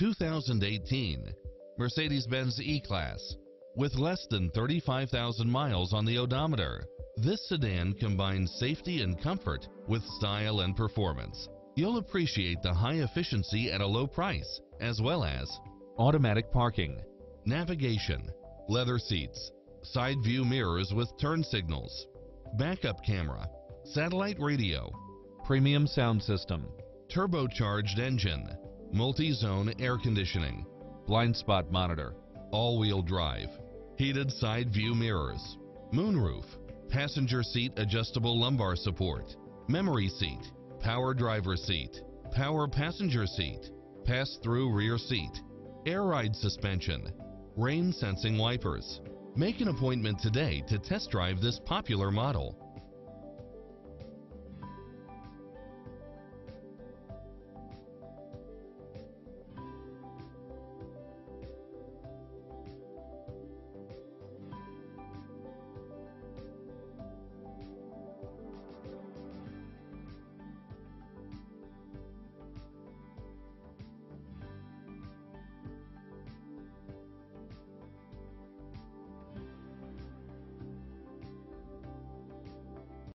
2018 Mercedes-Benz E-Class. With less than 35,000 miles on the odometer, this sedan combines safety and comfort with style and performance. You'll appreciate the high efficiency at a low price, as well as automatic parking, navigation, leather seats, side view mirrors with turn signals, backup camera, satellite radio, premium sound system, turbocharged engine, multi-zone air conditioning, blind spot monitor, all-wheel drive, heated side view mirrors, moonroof, passenger seat adjustable lumbar support, memory seat, power driver seat, power passenger seat, pass-through rear seat, air ride suspension, rain sensing wipers. Make an appointment today to test drive this popular model.